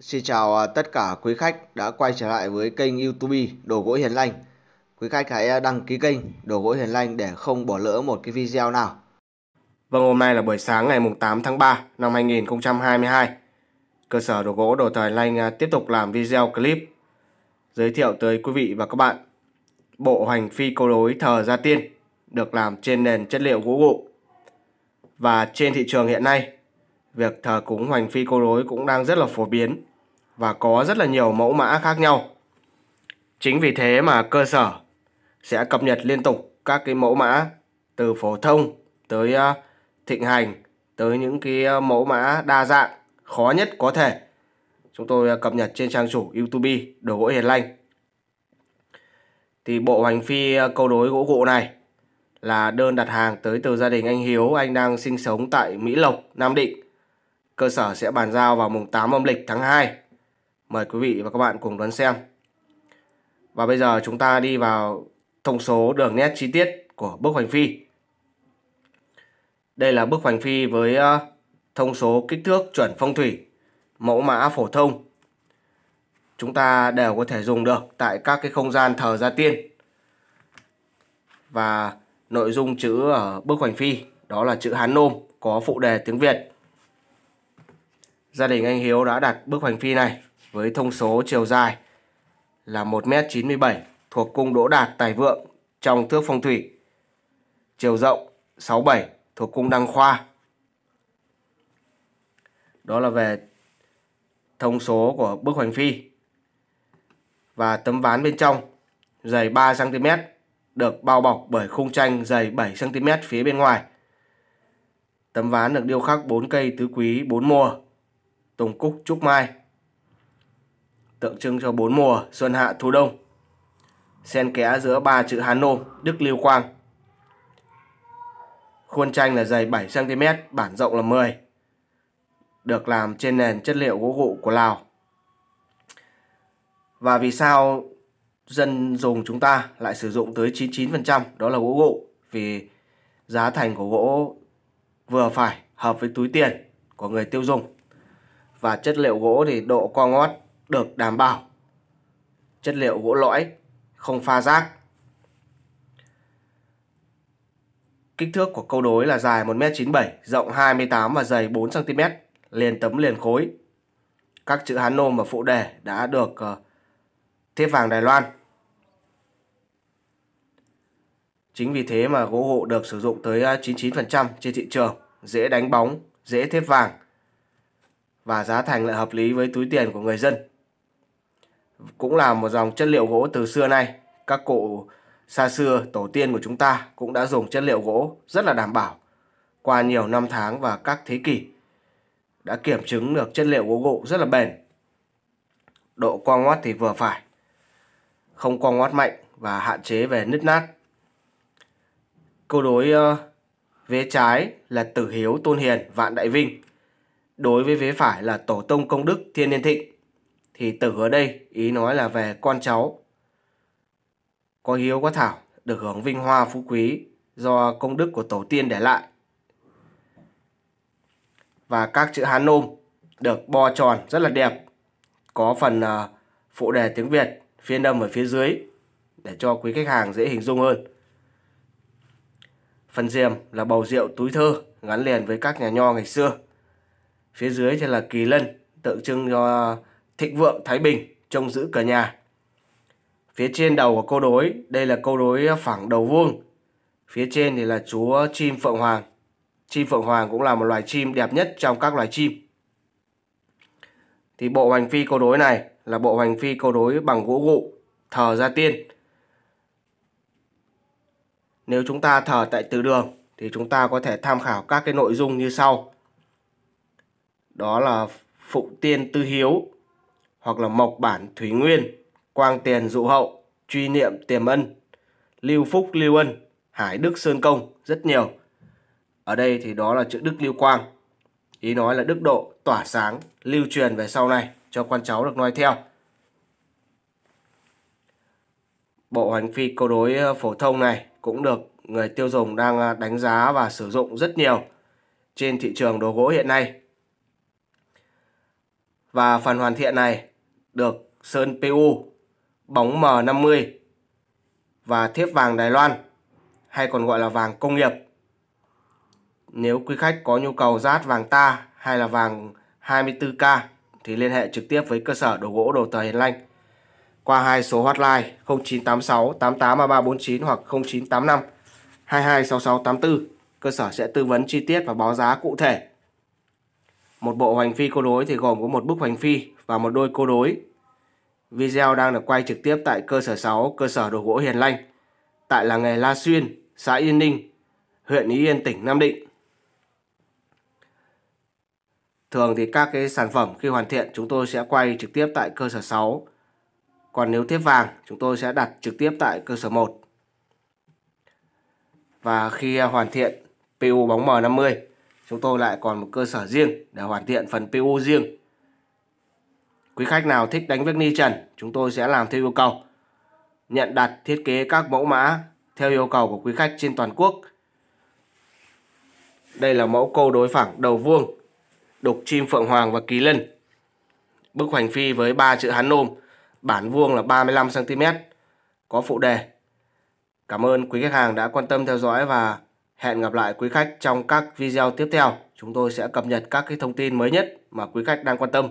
Xin chào à, tất cả quý khách đã quay trở lại với kênh YouTube Đồ gỗ Hiền Lành. Quý khách hãy à, đăng ký kênh Đồ gỗ Hiền Lành để không bỏ lỡ một cái video nào. Vâng, hôm nay là buổi sáng ngày 8 tháng 3 năm 2022. Cơ sở đồ gỗ Đồ Thời Lanh à, tiếp tục làm video clip giới thiệu tới quý vị và các bạn bộ hoành phi câu đối thờ gia tiên được làm trên nền chất liệu gỗ gụ. Và trên thị trường hiện nay, việc thờ cúng hoành phi câu đối cũng đang rất là phổ biến và có rất là nhiều mẫu mã khác nhau. Chính vì thế mà cơ sở sẽ cập nhật liên tục các cái mẫu mã từ phổ thông tới à, thịnh hành tới những cái à, mẫu mã đa dạng khó nhất có thể. Chúng tôi à, cập nhật trên trang chủ YouTube Đồ gỗ Hiền Lành. Thì bộ hoành phi câu đối gỗ gỗ này là đơn đặt hàng tới từ gia đình anh Hiếu, anh đang sinh sống tại Mỹ Lộc, Nam Định. Cơ sở sẽ bàn giao vào mùng 8 âm lịch tháng 2 Mời quý vị và các bạn cùng đón xem. Và bây giờ chúng ta đi vào thông số đường nét chi tiết của bức hoành phi. Đây là bức hoành phi với ờ, thông số kích thước chuẩn phong thủy, mẫu mã phổ thông. Chúng ta đều có thể dùng được tại các cái không gian thờ gia tiên. Và nội dung chữ ở bức hoành phi đó là chữ Hán Nôm có phụ đề tiếng Việt. Gia đình anh Hiếu đã đặt bức hoành phi này với thông số chiều dài là 1m97 thuộc cung Đỗ Đạt Tài Vượng trong thước phong thủy. Chiều rộng 67 thuộc cung Đăng Khoa. Đó là về thông số của bức hoành phi. Và tấm ván bên trong dày 3 cm được bao bọc bởi khung tranh dày 7 cm phía bên ngoài. Tấm ván được điêu khắc 4 cây tứ quý 4 mùa, tùng cúc trúc mai tượng trưng cho bốn mùa xuân hạ thu đông. Xen kẽ giữa ba chữ Hán Nôm Đức Lưu Quang. Khuôn tranh là dày 7 cm bản rộng là 10 được làm trên nền chất liệu gỗ gụ của Lào. Và vì sao dân dùng chúng ta lại sử dụng tới 99% đó là gỗ gụ? Vì giá thành của gỗ vừa phải hợp với túi tiền của người tiêu dùng. Và chất liệu gỗ thì độ co ngót được đảm bảo. Chất liệu gỗ lõi, không pha rác. Kích thước của câu đối là dài 1m97, rộng 28 và dày 4cm, liền tấm liền khối. Các chữ Hán nôm và phụ đề đã được uh, vàng Đài Loan. Chính vì thế mà gỗ hộ được sử dụng tới ờ, 99% trên thị trường, dễ đánh bóng, dễ thiếp vàng và giá thành lại hợp lý với túi tiền của người dân cũng là một dòng chất liệu gỗ từ xưa nay. Các cụ xa xưa, tổ tiên của chúng ta cũng đã dùng chất liệu gỗ rất là đảm bảo qua nhiều năm tháng và các thế kỷ đã kiểm chứng được chất liệu gỗ gỗ rất là bền. Độ quang ngoắt thì vừa phải, không quang ngoắt mạnh và hạn chế về nứt nát. Câu đối uh, vế trái là Tử Hiếu Tôn Hiền Vạn Đại Vinh. Đối với vế phải là Tổ Tông Công Đức Thiên Niên Thịnh thì tử ở đây, ý nói là về con cháu. Có hiếu, có thảo, được hưởng vinh hoa phú quý do công đức của tổ tiên để lại. Và các chữ hán nôm được bo tròn rất là đẹp. Có phần ờ, phụ đề tiếng việt phiên âm ở phía dưới, để cho quý khách hàng dễ hình dung hơn. Phần diềm là bầu rượu túi thơ gắn liền với các nhà nho ngày xưa. Phía dưới thì là kỳ lân, tượng trưng cho thịnh vượng Thái Bình trông giữ cửa nhà. Phía trên đầu của câu đối, đây là câu đối phẳng đầu vuông. Phía trên thì là chú chim Phượng Hoàng. Chim Phượng Hoàng cũng là một loài chim đẹp nhất trong các loài chim. Thì bộ hoành phi câu đối này là bộ hoành phi câu đối bằng gỗ gụ, thờ gia tiên. Nếu chúng ta thờ tại từ đường thì chúng ta có thể tham khảo các cái nội dung như sau. Đó là Phụng Tiên Tư Hiếu, hoặc là mộc bản thủy nguyên, quang tiền dụ hậu, truy niệm tiềm ân, lưu phúc lưu ân, hải đức sơn công, rất nhiều. Ở đây thì đó là chữ đức lưu quang. Ý nói là đức độ tỏa sáng, lưu truyền về sau này cho con cháu được noi theo. Bộ hành phi câu đối ờ, phổ thông này cũng được người tiêu dùng đang ờ, đánh giá và sử dụng rất nhiều trên thị trường đồ gỗ hiện nay Và phần hoàn thiện này được sơn PU, bóng M50 và thiếp vàng Đài Loan hay còn gọi là vàng công nghiệp. Nếu quý khách có nhu cầu rát vàng ta hay là vàng 24K thì liên hệ trực tiếp với cơ sở đồ gỗ đồ tờ Hiền Lanh qua hai số hotline 0986 883349 hoặc 0985 226684. Cơ sở sẽ tư vấn chi tiết và báo giá cụ thể. Một bộ hoành phi cô đối thì gồm có một bức hoành phi và một đôi cô đối. Video đang được quay trực tiếp tại cơ sở 6, cơ sở đồ gỗ Hiền Lanh, tại làng nghề La Xuyên, xã Yên Ninh, huyện Ý Yên, tỉnh Nam Định. Thường thì các cái sản phẩm khi hoàn thiện chúng tôi sẽ quay trực tiếp tại cơ sở 6. Còn nếu tiếp vàng chúng tôi sẽ đặt trực tiếp tại cơ sở 1. Và khi hoàn thiện PU bóng M50 chúng tôi lại còn một cơ sở riêng để hoàn thiện phần PU riêng. Quý khách nào thích đánh vách ni trần chúng tôi sẽ làm theo yêu cầu. Nhận đặt thiết kế các mẫu mã theo yêu cầu của quý khách trên toàn quốc. Đây là mẫu câu đối phẳng đầu vuông đục chim phượng hoàng và kỳ lân. Bức hoành phi với 3 chữ Hán nôm, bản vuông là 35 cm, có phụ đề. Cảm ơn quý khách hàng đã quan tâm theo dõi và hẹn gặp lại quý khách trong các video tiếp theo. Chúng tôi sẽ cập nhật các cái thông tin mới nhất mà quý khách đang quan tâm.